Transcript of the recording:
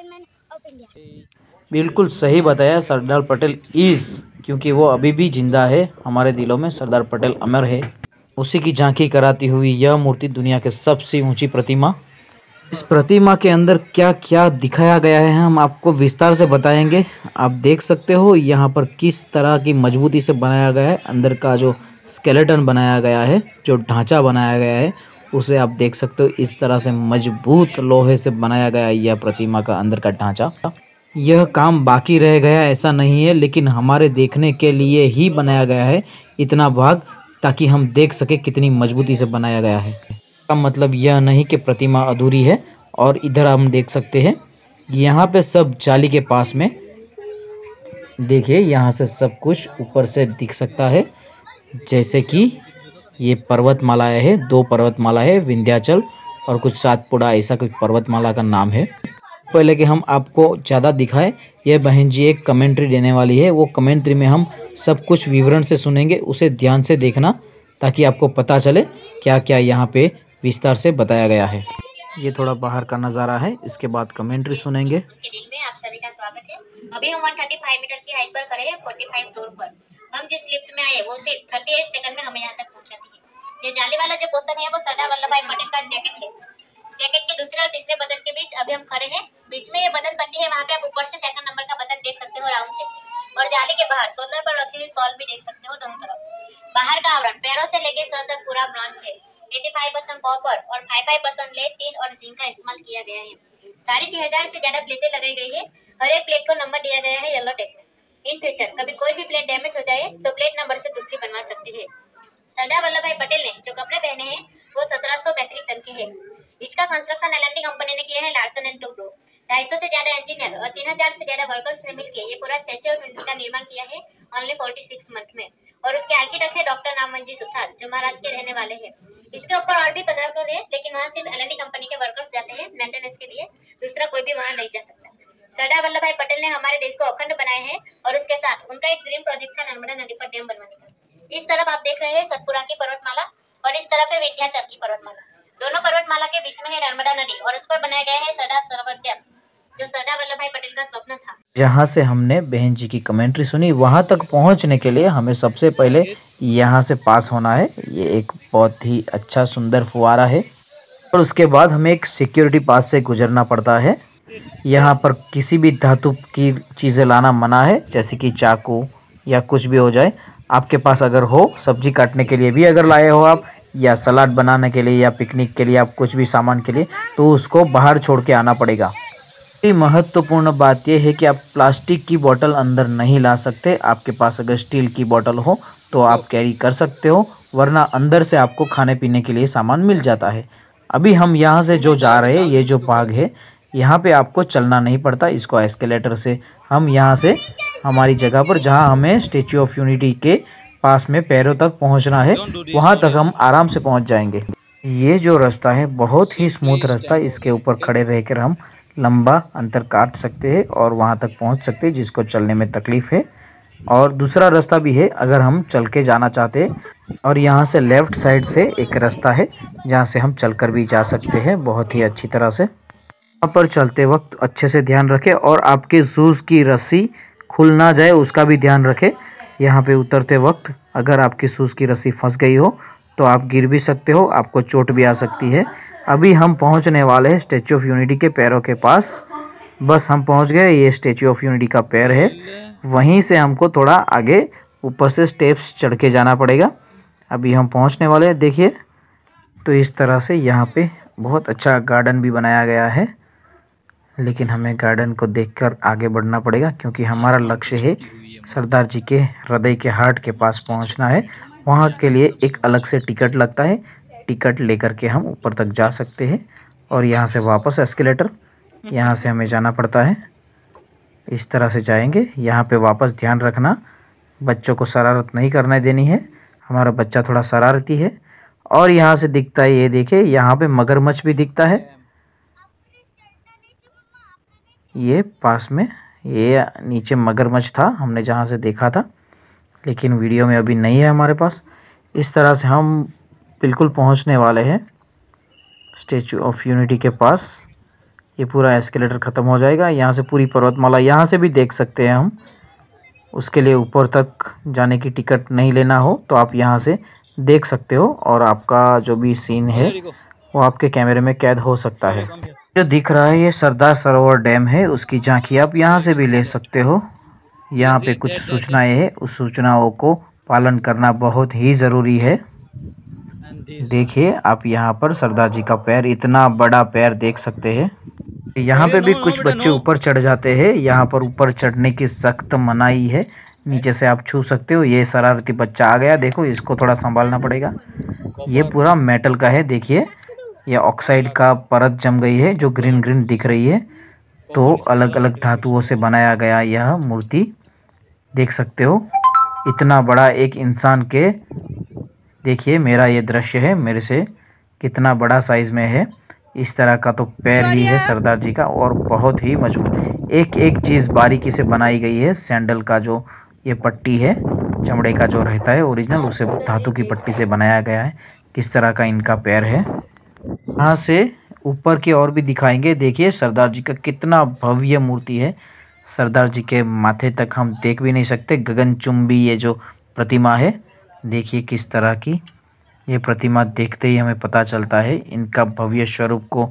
chairman of India. बिल्कुल सही बताया सरदार पटेल इज़, क्योंकि वो अभी भी ज़िंदा है। हमारे दिलों में सरदार पटेल अमर है। उसी की झांकी कराती हुई यह मूर्ति दुनिया के सबसे ऊँची प्रतिमा। इस प्रतिमा के अंदर क्या क्या दिखाया गया है, हम आपको विस्तार से बताएँगे। आप देख सकते हो यहाँ पर किस तरह की मजबूती से बनाया गया है। अंदर का जो स्केलेटन बनाया गया है, जो ढांचा बनाया गया है उसे आप देख सकते हो, इस तरह से मज़बूत लोहे से बनाया गया यह प्रतिमा का अंदर का ढांचा। यह काम बाकी रह गया, ऐसा नहीं है, लेकिन हमारे देखने के लिए ही बनाया गया है इतना भाग, ताकि हम देख सके कितनी मजबूती से बनाया गया है। का मतलब यह नहीं कि प्रतिमा अधूरी है, और इधर हम देख सकते हैं, यहाँ पे सब जाली के पास में, देखिए, यहाँ से सब कुछ ऊपर से दिख सकता है, जैसे कि ये पर्वतमालाएँ है, दो पर्वतमाला है, विंध्याचल और कुछ सातपुड़ा, ऐसा कुछ पर्वतमाला का नाम है। पहले कि हम आपको ज़्यादा दिखाएँ, यह बहन जी एक कमेंट्री देने वाली है। वो कमेंट्री में हम सब कुछ विवरण से सुनेंगे, उसे ध्यान से देखना, ताकि आपको पता चले क्या क्या यहाँ पे विस्तार से बताया गया है। ये थोड़ा बाहर का नज़ारा है, इसके बाद कमेंट्री सुनेंगे। में आप सभी का स्वागत है। अभी हम 135 मीटर की हाइट पर खड़े हैं, 45 फ्लोर पर। हम जिस लिफ्ट में आए, वो सिर्फ़ 38 सेकंड में हमें यहाँ तक पहुँचाती है। ये जाली वाला जो क्वेश्चन है, वो सरदार वल्लभ भाई पटेल का जैकेट है। जैकेट के दूसरे और तीसरे बटन के बीच अभी हम खड़े हैं। बीच में ये बटन पट्टी है, वहाँ पे आप ऊपर से सेकंड नंबर का बटन देख सकते हो राउंड से। और जाली के बाहर सोलर पर रखी हुई सॉल भी देख सकते हो दोनों तरफ़। बाहर का आवरण, पैरों से लेके सर तक पूरा ब्रॉन्ज है। 85 परसेंट कॉपर और 55 परसेंट लेड टीन और जिंक का इस्तेमाल किया गया है। साढ़े छह हज़ार से ज़्यादा प्लेटें लगाई गई है। हर एक प्लेट को नंबर दिया गया है येलो टेक इन फ्यूचर कभी कोई भी प्लेट डैमेज हो जाए तो प्लेट नंबर से दूसरी बनवा सकती है। सरदार वल्लभ भाई पटेल ने जो कपड़े पहने हैं, वो 1700 मैट्रिक टन के हैं। इसका कंस्ट्रक्शन एल कंपनी ने किया है लार्सन एंड टुब्रो ढाई सौ से ज़्यादा इंजीनियर और तीन हज़ार से ज़्यादा वर्कर्स ने मिलकर ये पूरा स्टेच्यू ऑफ़ यूनिटी का निर्माण किया है ओनली फोर्टी सिक्स मंथ में। और उसके आर्किटेक्ट है डॉक्टर नामवंजी सुथार जो महाराष्ट्र के रहने वाले हैं। इसके ऊपर और भी पंद्रह फ्लोर है, लेकिन वहाँ सिर्फ़ एल कंपनी के वर्कर्स जाते हैं मेंटेनेंस के लिए। दूसरा कोई भी वहाँ नहीं जा सकता। सरदार वल्लभ भाई पटेल ने हमारे देश को अखंड बनाए हैं और उसके साथ उनका एक ड्रीम प्रोजेक्ट था नर्मदा नदी पर डैम बनवाने का। इस तरफ़ आप देख रहे हैं सतपुरा की पर्वतमाला और इस तरफ़ है विंध्याचल की पर्वतमाला। दोनों पर्वतमाला के बीच में है नर्मदा नदी और उस पर बनाया गया है सरदार सरोवर डैम जो सरदार वल्लभ भाई पटेल का स्वप्न था। जहाँ से हमने बहन जी की कमेंट्री सुनी, वहाँ तक पहुँचने के लिए हमें सबसे पहले यहाँ से पास होना है। ये एक बहुत ही अच्छा सुंदर फुवारा है और उसके बाद हमें एक सिक्योरिटी पास से गुजरना पड़ता है। यहाँ पर किसी भी धातु की चीज़ें लाना मना है, जैसे कि चाकू या कुछ भी हो जाए। आपके पास अगर हो, सब्ज़ी काटने के लिए भी अगर लाए हो आप, या सलाद बनाने के लिए या पिकनिक के लिए आप कुछ भी सामान के लिए तो उसको बाहर छोड़ के आना पड़ेगा। महत्वपूर्ण बात यह है कि आप प्लास्टिक की बोतल अंदर नहीं ला सकते। आपके पास अगर स्टील की बोतल हो तो आप कैरी कर सकते हो, वरना अंदर से आपको खाने पीने के लिए सामान मिल जाता है। अभी हम यहाँ से जो जा रहे हैं, ये जो भाग है यहाँ पे आपको चलना नहीं पड़ता इसको एस्केलेटर से। हम यहाँ से हमारी जगह पर जहाँ हमें स्टेचू ऑफ़ यूनिटी के पास में पैरों तक पहुँचना है वहाँ तक हम आराम से पहुँच जाएँगे। ये जो रास्ता है बहुत ही स्मूथ रास्ता है। इसके ऊपर खड़े रहकर हम लंबा अंतर काट सकते हैं और वहाँ तक पहुँच सकते हैं जिसको चलने में तकलीफ़ है। और दूसरा रास्ता भी है अगर हम चल के जाना चाहते हैं। और यहाँ से लेफ़्ट साइड से एक रास्ता है जहाँ से हम चलकर भी जा सकते हैं बहुत ही अच्छी तरह से। यहाँ पर चलते वक्त अच्छे से ध्यान रखें और आपके शूज़ की रस्सी खुल ना जाए, उसका भी ध्यान रखें। यहाँ पे उतरते वक्त अगर आपकी शूज़ की रस्सी फंस गई हो तो आप गिर भी सकते हो, आपको चोट भी आ सकती है। अभी हम पहुँचने वाले हैं स्टेचू ऑफ़ यूनिटी के पैरों के पास। बस हम पहुँच गए, ये स्टेचू ऑफ़ यूनिटी का पैर है। वहीं से हमको थोड़ा आगे ऊपर से स्टेप्स चढ़ के जाना पड़ेगा। अभी हम पहुँचने वाले हैं, देखिए। तो इस तरह से यहाँ पे बहुत अच्छा गार्डन भी बनाया गया है। लेकिन हमें गार्डन को देखकर आगे बढ़ना पड़ेगा क्योंकि हमारा लक्ष्य है सरदार जी के हृदय के हार्ट के पास पहुँचना है। वहाँ के लिए एक अलग से टिकट लगता है। टिकट लेकर के हम ऊपर तक जा सकते हैं और यहाँ से वापस एस्केलेटर यहाँ से हमें जाना पड़ता है। इस तरह से जाएँगे। यहाँ पे वापस ध्यान रखना। बच्चों को शरारत नहीं करने देनी है। हमारा बच्चा थोड़ा शरारती है। और यहाँ से दिखता है ये देखिए यहाँ पे मगरमच्छ भी दिखता है। ये पास में ये नीचे मगरमच्छ था हमने जहाँ से देखा था लेकिन वीडियो में अभी नहीं है हमारे पास। इस तरह से हम बिल्कुल पहुँचने वाले हैं। स्टेचू ऑफ़ यूनिटी के पास। ये पूरा एस्केलेटर ख़त्म हो जाएगा। यहाँ से पूरी पर्वतमाला यहाँ से भी देख सकते हैं हम। उसके लिए ऊपर तक जाने की टिकट नहीं लेना हो तो आप यहाँ से देख सकते हो और आपका जो भी सीन है वो आपके कैमरे में कैद हो सकता है। जो दिख रहा है ये सरदार सरोवर डैम है उसकी झांकी आप यहाँ से भी ले सकते हो। यहाँ पे कुछ सूचनाएँ हैं उस सूचनाओं को पालन करना बहुत ही ज़रूरी है। देखिए आप यहाँ पर सरदार जी का पैर इतना बड़ा पैर देख सकते हैं। यहाँ पे भी कुछ बच्चे ऊपर चढ़ जाते हैं यहाँ पर ऊपर चढ़ने की सख्त मनाही है। नीचे से आप छू सकते हो ये शरारती बच्चा आ गया देखो इसको थोड़ा संभालना पड़ेगा। ये पूरा मेटल का है देखिए। ये ऑक्साइड का परत जम गई है जो ग्रीन ग्रीन दिख रही है तो अलग अलग धातुओं से बनाया गया यह मूर्ति देख सकते हो। इतना बड़ा एक इंसान के देखिए मेरा ये दृश्य है मेरे से कितना बड़ा साइज़ में है। इस तरह का तो पैर ही है सरदार जी का और बहुत ही मज़बूत। एक एक चीज़ बारीकी से बनाई गई है सैंडल का जो ये पट्टी है चमड़े का जो रहता है ओरिजिनल उसे धातु की पट्टी से बनाया गया है। किस तरह का इनका पैर है यहाँ से ऊपर की ओर भी दिखाएँगे। देखिए, सरदार जी का कितना भव्य मूर्ति है। सरदार जी के माथे तक हम देख भी नहीं सकते। गगनचुंबी ये जो प्रतिमा है, देखिए किस तरह की। ये प्रतिमा देखते ही हमें पता चलता है, इनका भव्य स्वरूप को